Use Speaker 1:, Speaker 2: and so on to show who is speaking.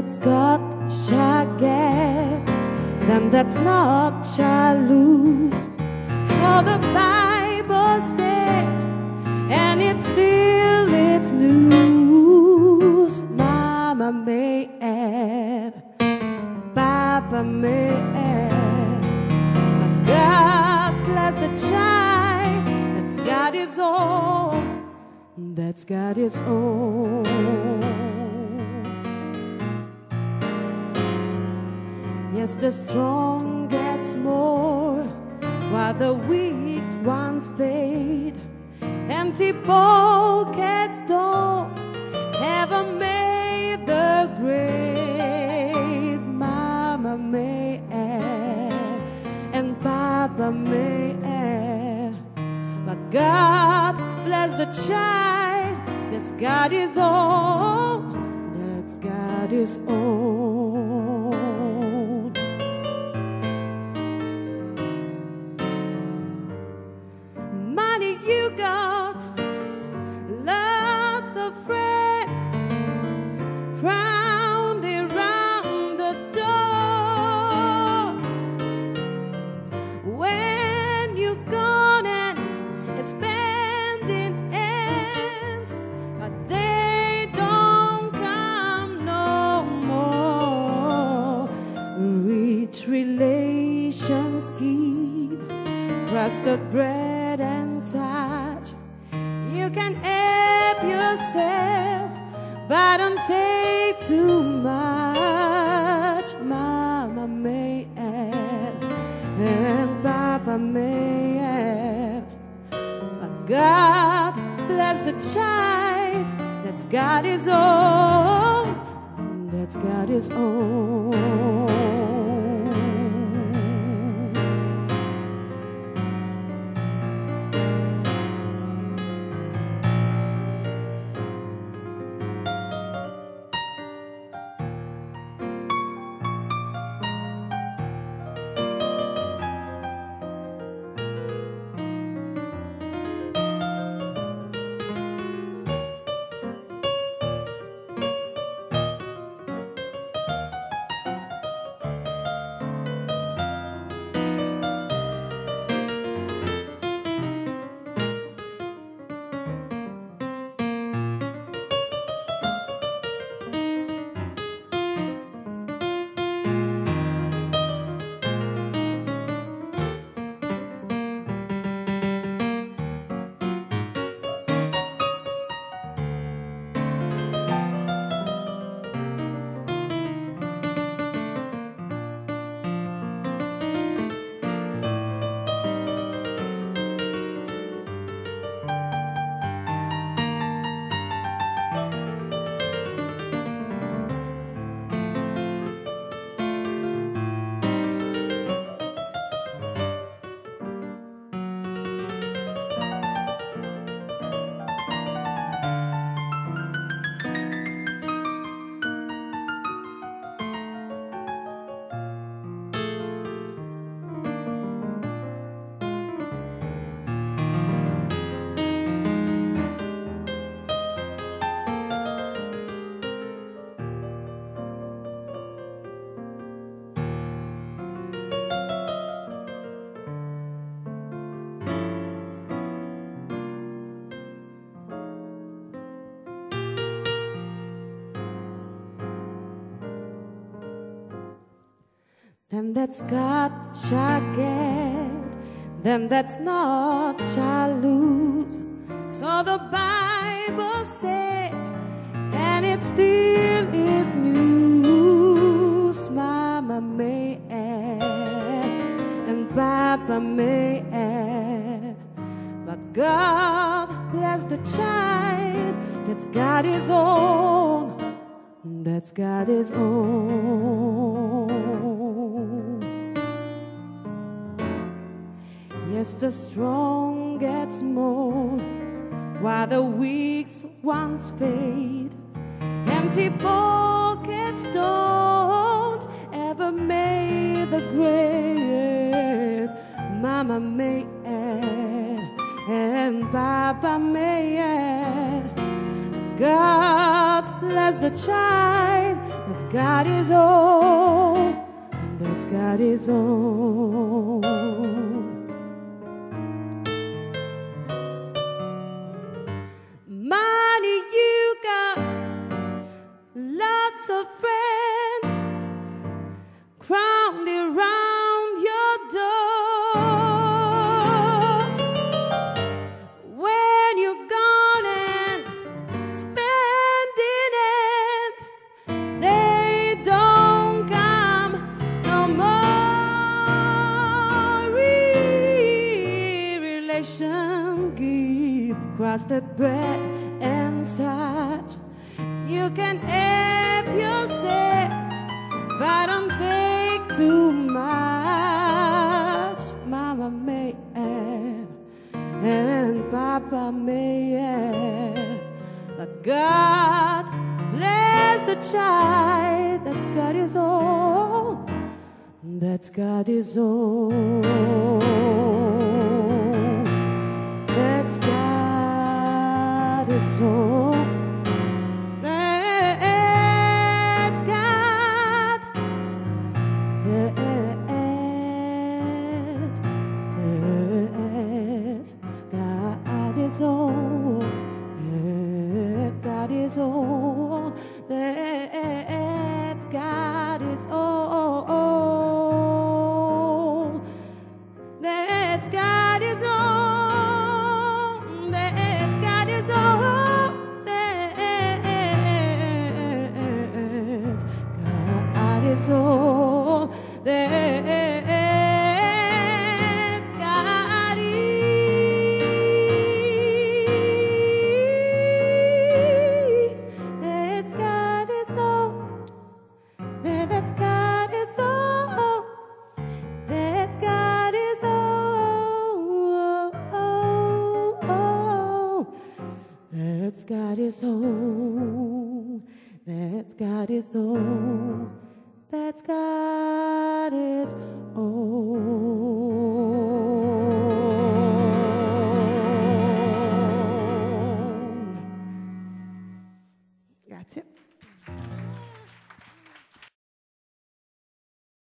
Speaker 1: that's got shall get, them that's not shall lose. So the Bible said, and it's still its news. Mama may add, Papa may add, but God bless the child that's got his own, that's got his own. Yes, the strong gets more while the weak ones fade. Empty pockets don't ever make the grave. Mama may add, and Papa may add, but God bless the child that's God is own, that's got his own. You got, lots of friends crowded around the door. When you gone and it's spending ends, but they don't come no more. Rich relations give crusted bread and such. You can help yourself, but don't take too much. Mama may add, and Papa may add, but God bless the child that's got his own, that's got his own. Them that's got shall get, them that's not shall lose. So the Bible said, and it still is news. Mama may add, and Papa may add, but God bless the child that's got his own, that's got his own. Yes, the strong gets more while the weak ones fade. Empty pockets don't ever make the grave. Mama may add, and Papa may add. God bless the child That's God is all. That's God is all. That bread and such. You can help yourself, but don't take too much. Mama may have, and Papa may have, but God bless the child. That's God is all. That's God is all. God That's God is. All. That's God is